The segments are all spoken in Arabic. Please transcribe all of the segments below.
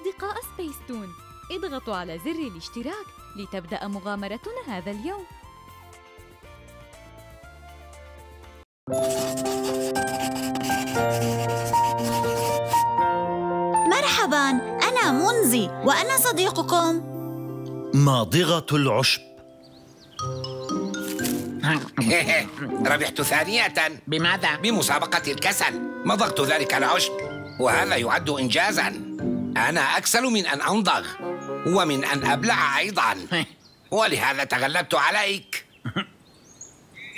أصدقاء سبيس تون اضغطوا على زر الاشتراك لتبدأ مغامرتنا هذا اليوم. مرحبا أنا منزي وأنا صديقكم. ماضغة العشب. ربحت ثانية. بماذا؟ بمسابقة الكسل. مضغت ذلك العشب وهذا يعد إنجازا. أنا أكسل من أن أمضغ ومن أن أبلع أيضا. ولهذا تغلبت عليك.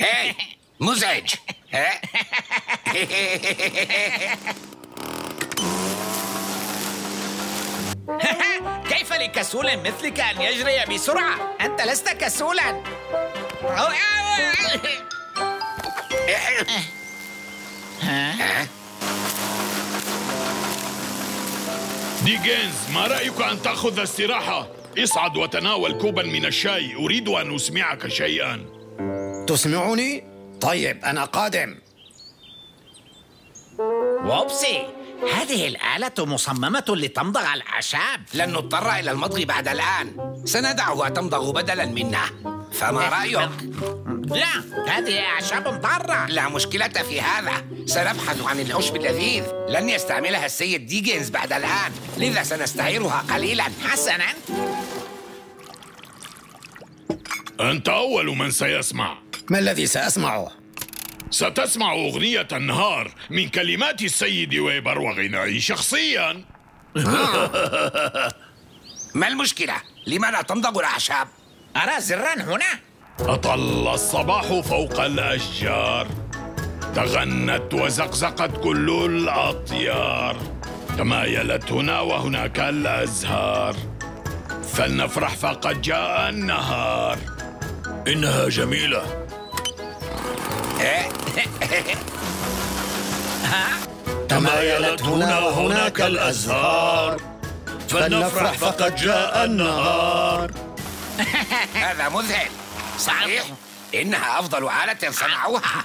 هاي مزعج. ها؟ كيف لكسول مثلك أن يجري بسرعة؟ أنت لست كسولا. ها؟ ديجينز ما رأيك أن تأخذ استراحة؟ اصعد وتناول كوبا من الشاي أريد أن أسمعك شيئا تسمعني؟ طيب أنا قادم ووبسي هذه الآلة مصممة لتمضغ الأعشاب لن نضطر إلى المضغ بعد الآن سندعها تمضغ بدلا منا فما رأيك؟ لا هذه أعشاب ضارة. لا مشكلة في هذا. سنبحث عن العشب اللذيذ. لن يستعملها السيد ديجنز بعد الآن. لذا سنستعيرها قليلا. حسنا. أنت أول من سيسمع. ما الذي سأسمعه؟ ستسمع أغنية النهار من كلمات السيد ويبر وغنائي شخصيا. ما المشكلة؟ لما لا تمضغ الأعشاب؟ أرى زرا هنا؟ أطل الصباح فوق الأشجار. تغنت وزقزقت كل الأطيار. تمايلت هنا وهناك الأزهار. فلنفرح فقد جاء النهار. إنها جميلة. تمايلت هنا وهناك الأزهار. فلنفرح فقد جاء النهار. هذا مذهل. صحيح. إنها أفضل آلة صنعوها.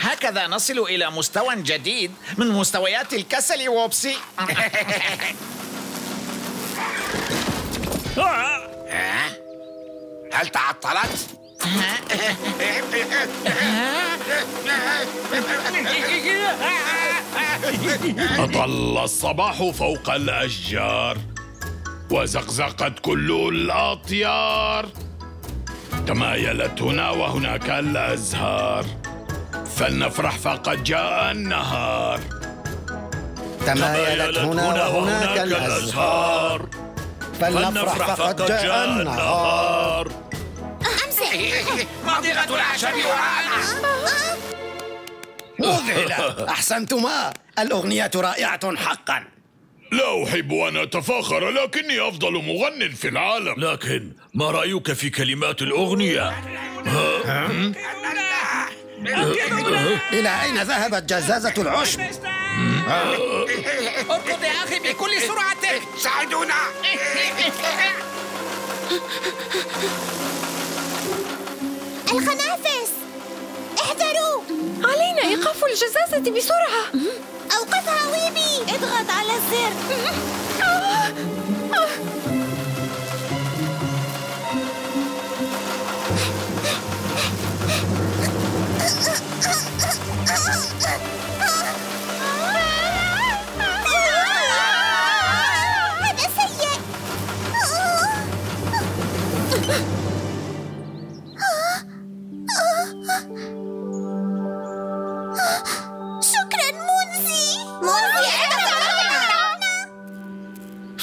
هكذا نصل إلى مستوى جديد من مستويات الكسل ووبسي. ها؟ هل تعطلت؟ أطل الصباح فوق الأشجار وزقزقت كل الأطيار. تمايلت هنا وهناك الأزهار. فلنفرح فقد جاء النهار. تمايلت هنا وهناك الأزهار. فلنفرح فقد جاء النهار. مضغة الأعشاب وراءنا مذهلة. أحسنتما. الأغنية رائعة حقا. لا أحب أن أتفاخر لكني أفضل مغن في العالم. لكن ما رأيك في كلمات الأغنية؟ إلى أين ذهبت جزازة العشب؟ أركض يا أخي بكل سرعة ساعدونا. الخنافس. احذروا. علينا إيقاف الجزازة بسرعة. أوقفها ويبي اضغط على الزر.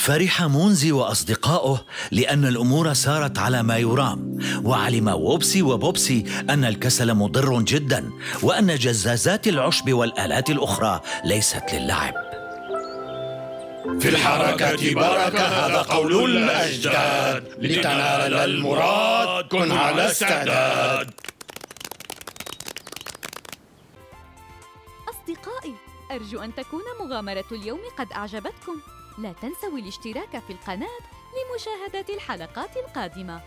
فرح مونزي وأصدقائه لأن الأمور سارت على ما يرام. وعلم ووبسي وبوبسي أن الكسل مضر جدا وأن جزازات العشب والآلات الأخرى ليست للعب. في الحركة بركة هذا قول الأجداد. لتنال المراد كن على استعداد. أصدقائي أرجو أن تكون مغامرة اليوم قد أعجبتكم. لا تنسوا الاشتراك في القناة لمشاهدة الحلقات القادمة.